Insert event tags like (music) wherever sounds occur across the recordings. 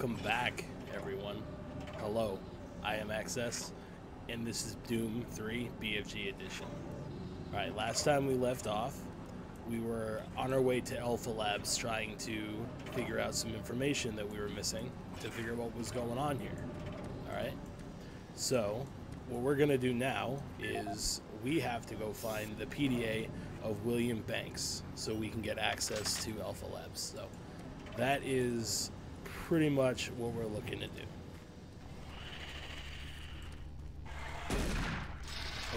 welcome back, everyone. Hello, I am Excess, and this is Doom 3 BFG Edition. Alright, last time we left off, we were on our way to Alpha Labs trying to figure out some information that we were missing to figure out what was going on here. Alright? So, what we're going to do now is we have to go find the PDA of William Banks so we can get access to Alpha Labs. So, that is pretty much what we're looking to do.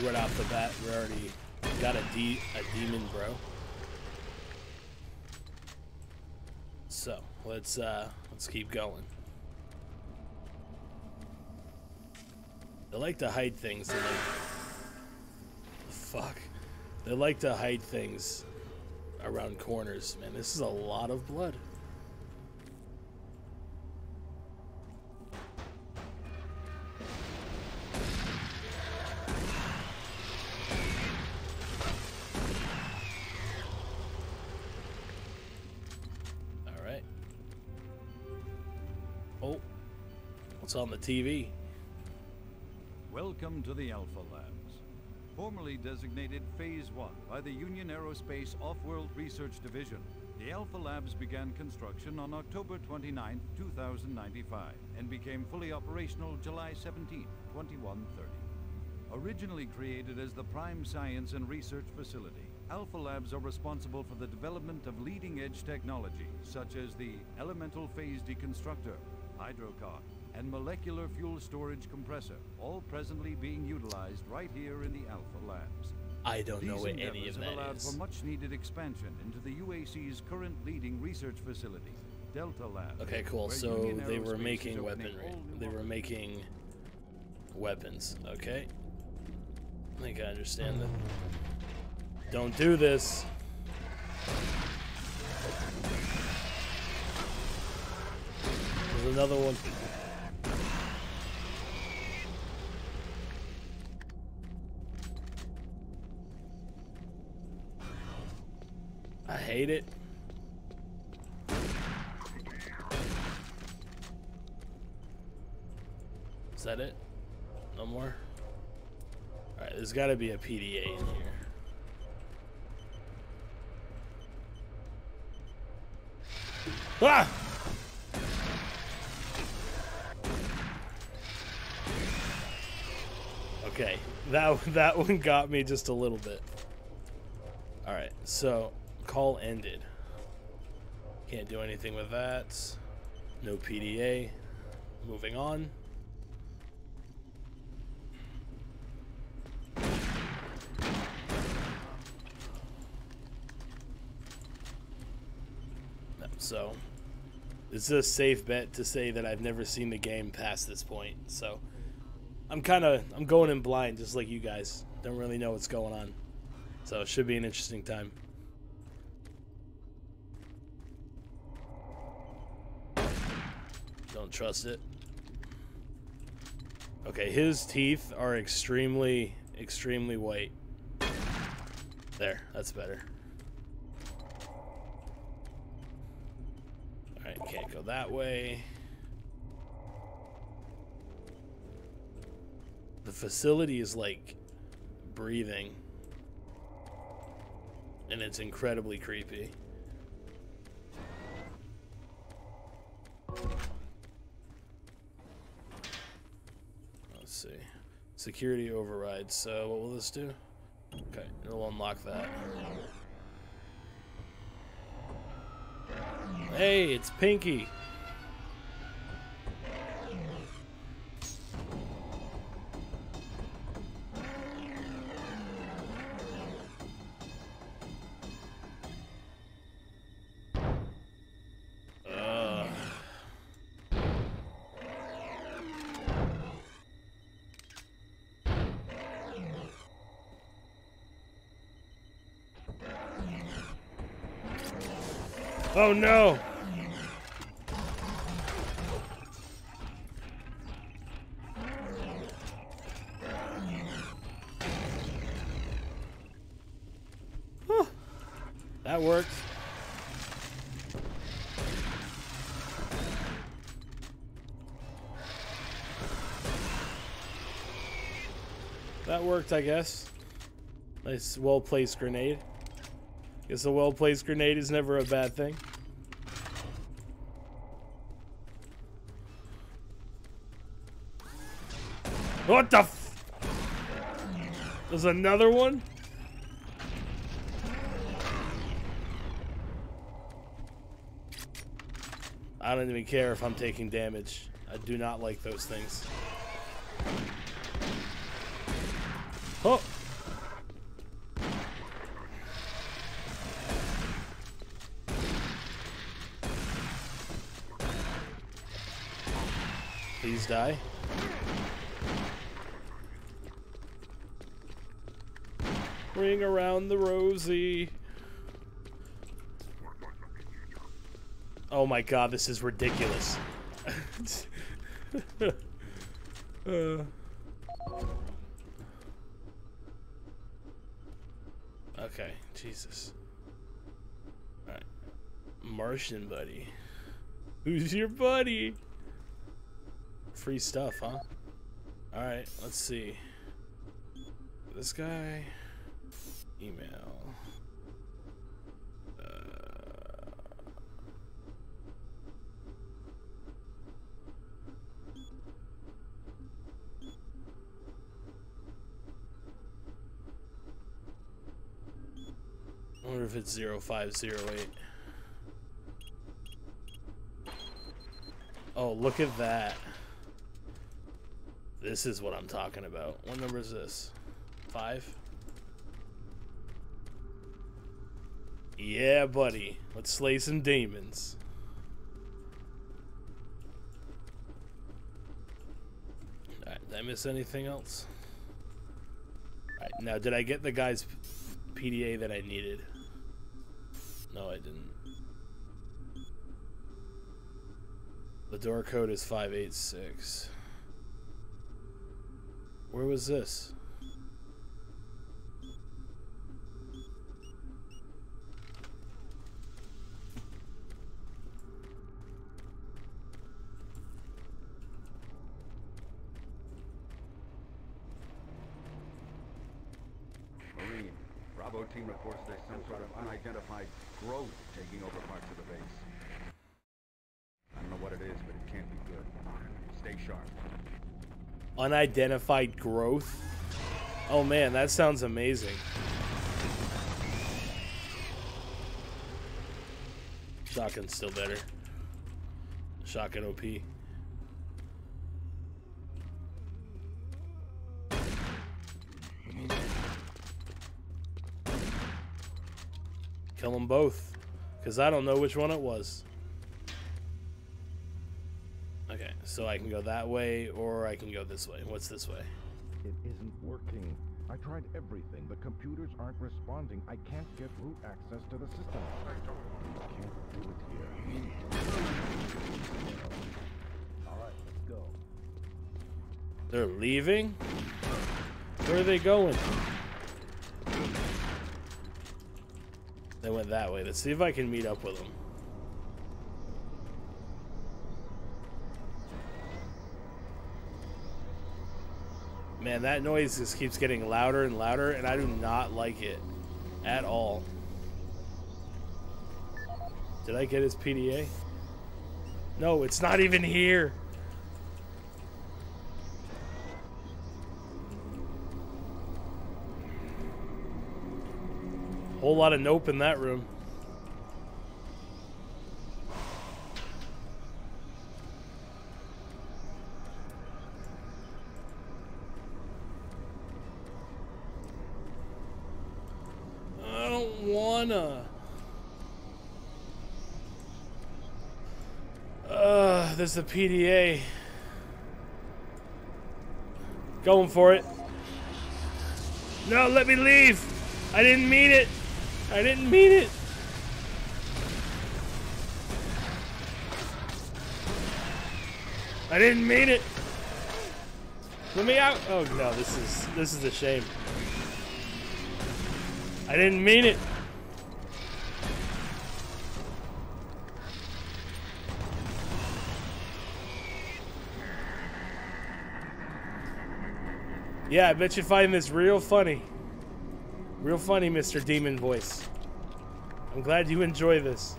Right off the bat, we already got a, de a demon bro. So let's uh, let's keep going. They like to hide things. They like, fuck. They like to hide things around corners. Man, this is a lot of blood. TV? Welcome to the Alpha Labs. Formerly designated Phase 1 by the Union Aerospace Off-World Research Division, the Alpha Labs began construction on October 29, 2095, and became fully operational July 17, 2130. Originally created as the prime science and research facility, Alpha Labs are responsible for the development of leading-edge technology, such as the Elemental Phase Deconstructor, Hydrocon, and molecular fuel storage compressor, all presently being utilized right here in the Alpha Labs. I don't These know what any of have allowed is. for much needed expansion into the UAC's current leading research facility, Delta Labs. Okay, cool. So they were making weaponry. They were making weapons. Okay. I think I understand that. Don't do this. There's another one. I hate it. Is that it? No more? Alright, there's gotta be a PDA in here. Ah! Okay, that (laughs) that one got me just a little bit. All right, so call ended. Can't do anything with that. No PDA. Moving on. So, is a safe bet to say that I've never seen the game past this point. So, I'm kind of I'm going in blind, just like you guys. Don't really know what's going on. So it should be an interesting time. Trust it. Okay, his teeth are extremely, extremely white. There, that's better. Alright, can't go that way. The facility is like breathing. And it's incredibly creepy. Security override. So, what will this do? Okay, it'll unlock that. Hey, it's Pinky. Oh no! That works. That worked, I guess. Nice well-placed grenade. Guess a well-placed grenade is never a bad thing. What the f- There's another one? I don't even care if I'm taking damage. I do not like those things. Oh! Please die. Ring around the rosy. Oh my god, this is ridiculous. (laughs) uh. Okay, Jesus. Alright. Martian buddy. Who's your buddy? Free stuff, huh? Alright, let's see. This guy. Email. I wonder if it's 0508. Oh, look at that. This is what I'm talking about. What number is this? Five? Yeah, buddy. Let's slay some demons. Alright, did I miss anything else? Alright, now did I get the guy's PDA that I needed? No, I didn't. The door code is 586. Where was this? Marine, Bravo team reports there's some sort of unidentified growth taking over parts of the base. I don't know what it is, but it can't be good. Stay sharp. Unidentified growth? Oh man, that sounds amazing. Shotgun's still better. Shotgun OP. Kill them both. Because I don't know which one it was. Okay, so I can go that way or I can go this way. What's this way? It isn't working. I tried everything. The computers aren't responding. I can't get root access to the system. You can't do it here. All right, let's go. They're leaving? Where are they going? They went that way. Let's see if I can meet up with them. Man, that noise just keeps getting louder and louder, and I do not like it at all. Did I get his PDA? No, it's not even here. Whole lot of nope in that room. I don't. Uh, there's the PDA. Going for it. No, let me leave. I didn't mean it. I didn't mean it. I didn't mean it. Let me out. Oh no, this is this is a shame. I didn't mean it. Yeah, I bet you find this real funny. Real funny, Mr. Demon Voice. I'm glad you enjoy this.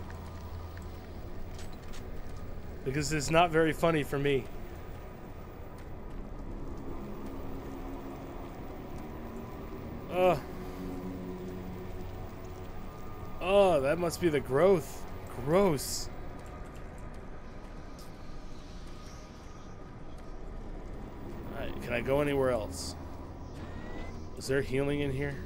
Because it's not very funny for me. Ugh. Oh, that must be the growth. Gross. Can I go anywhere else? Is there healing in here?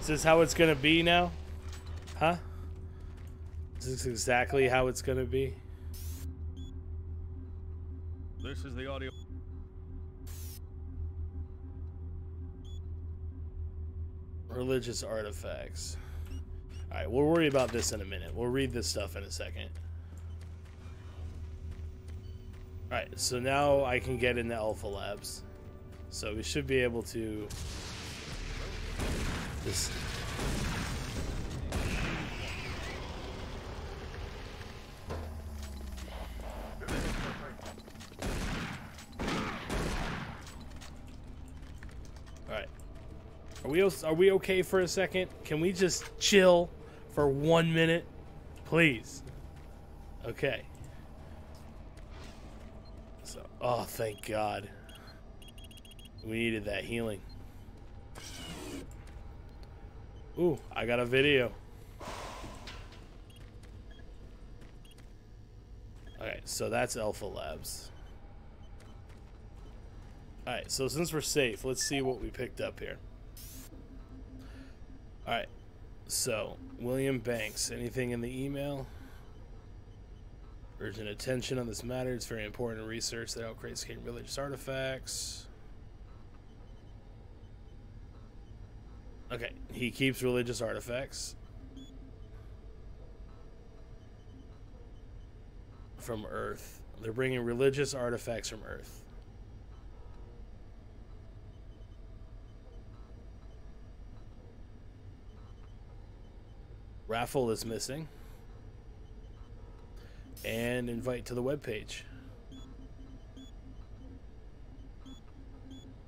Is this how it's gonna be now? Huh? Is this exactly how it's gonna be? This is the audio. Religious artifacts. Alright, we'll worry about this in a minute. We'll read this stuff in a second. Alright, so now I can get into Alpha Labs. So we should be able to... Alright. Are we, are we okay for a second? Can we just chill for one minute? Please. Okay. So, oh, thank God. We needed that healing. Ooh, I got a video. Alright, so that's Alpha Labs. Alright, so since we're safe, let's see what we picked up here. So William Banks, anything in the email? Urgent attention on this matter. It's very important to research that outcreates escaped religious artifacts. Okay, he keeps religious artifacts from Earth. They're bringing religious artifacts from Earth. Raffle is missing. And invite to the web page.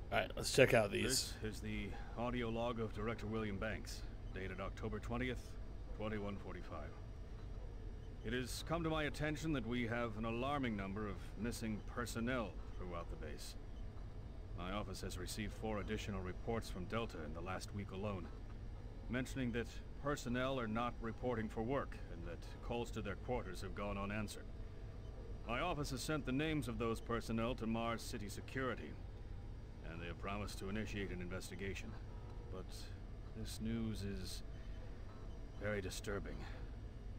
Alright, let's check out these. This is the audio log of Director William Banks, dated October 20th, 2145. It has come to my attention that we have an alarming number of missing personnel throughout the base. My office has received four additional reports from Delta in the last week alone, mentioning that personnel are not reporting for work and that calls to their quarters have gone unanswered. My office has sent the names of those personnel to Mars City Security, and they have promised to initiate an investigation. But this news is very disturbing,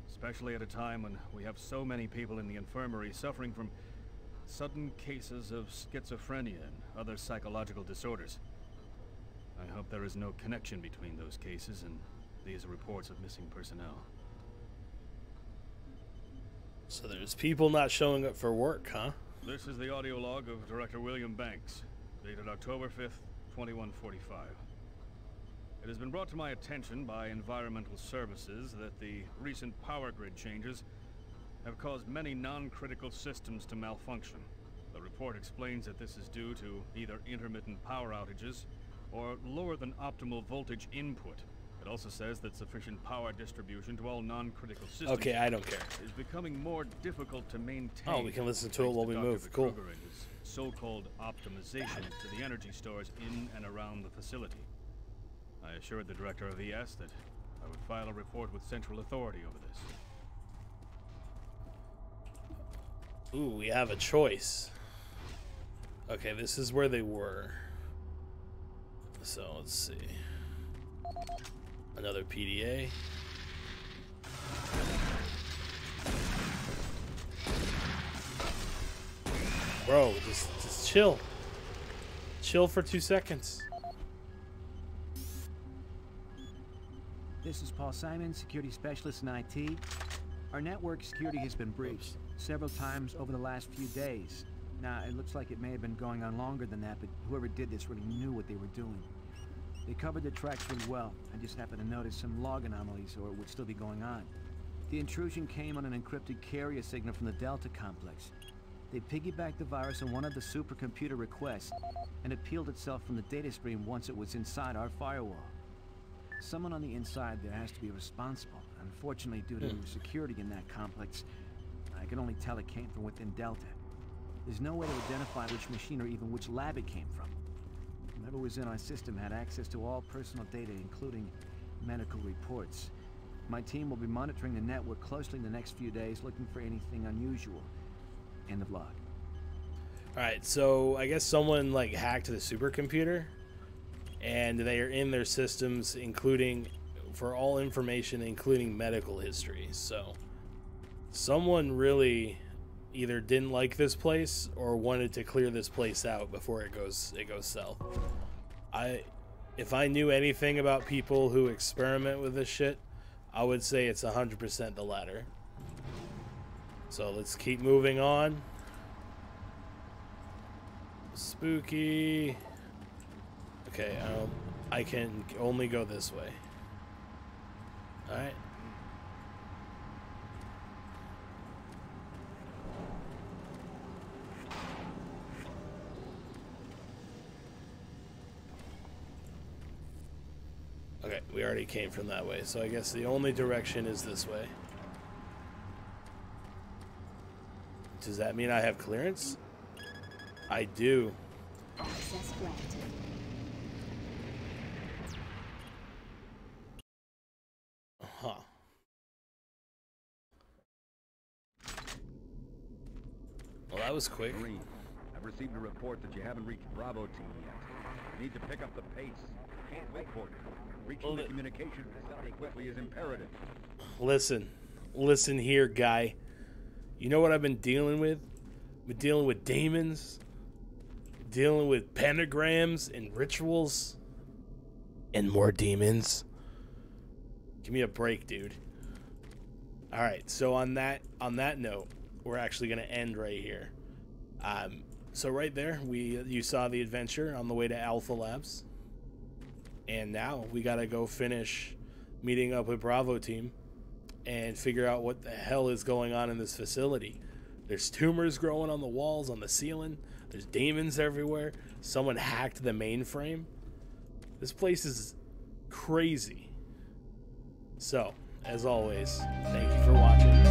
especially at a time when we have so many people in the infirmary suffering from sudden cases of schizophrenia and other psychological disorders. I hope there is no connection between those cases and these are reports of missing personnel. So there's people not showing up for work, huh? This is the audio log of Director William Banks, dated October 5th, 2145. It has been brought to my attention by Environmental Services that the recent power grid changes have caused many non-critical systems to malfunction. The report explains that this is due to either intermittent power outages or lower than optimal voltage input. It also says that sufficient power distribution to all non-critical systems Okay, I don't care. is becoming more difficult to maintain. Oh, we can listen to it while we Dr. move. Cool. Kruger and his so-called optimization to the energy stores in and around the facility. I assured the director of ES that I would file a report with central authority over this. Ooh, we have a choice. Okay, this is where they were. So let's see. Another PDA. Bro, just, just chill. Chill for two seconds. This is Paul Simon, security specialist in IT. Our network security has been breached several times over the last few days. Now, it looks like it may have been going on longer than that, but whoever did this really knew what they were doing. They covered the tracks really well. I just happened to notice some log anomalies, or it would still be going on. The intrusion came on an encrypted carrier signal from the Delta complex. They piggybacked the virus on one of the supercomputer requests, and it peeled itself from the data stream once it was inside our firewall. Someone on the inside there has to be responsible. Unfortunately, due to hmm. security in that complex, I can only tell it came from within Delta. There's no way to identify which machine or even which lab it came from. Whoever was in our system had access to all personal data, including medical reports. My team will be monitoring the network closely in the next few days, looking for anything unusual. End of log. All right, so I guess someone like hacked the supercomputer, and they are in their systems, including for all information, including medical history. So, someone really either didn't like this place or wanted to clear this place out before it goes it goes south. I, if I knew anything about people who experiment with this shit, I would say it's 100% the latter. So let's keep moving on. Spooky. Okay, um, I can only go this way. Alright. Okay, we already came from that way, so I guess the only direction is this way. Does that mean I have clearance? I do. Access granted. Huh. Well, that was quick. Green, I've received a report that you haven't reached Bravo team yet. You need to pick up the pace. Can't wait for you. Reaching Well, the communication facility quickly is imperative. Listen, listen here, guy. You know what I've been dealing with? I've been dealing with demons, dealing with pentagrams and rituals, and more demons. Give me a break, dude. All right, so on that on that note, we're actually gonna end right here. Um, so right there, we you saw the adventure on the way to Alpha Labs, and now we gotta go finish meeting up with Bravo team and figure out what the hell is going on in this facility. There's tumors growing on the walls, on the ceiling. There's demons everywhere. Someone hacked the mainframe. This place is crazy. So, as always, thank you for watching.